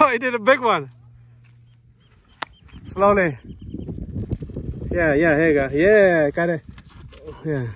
Oh, he did a big one. Slowly. Yeah, yeah, here you go. Yeah, got it. Yeah.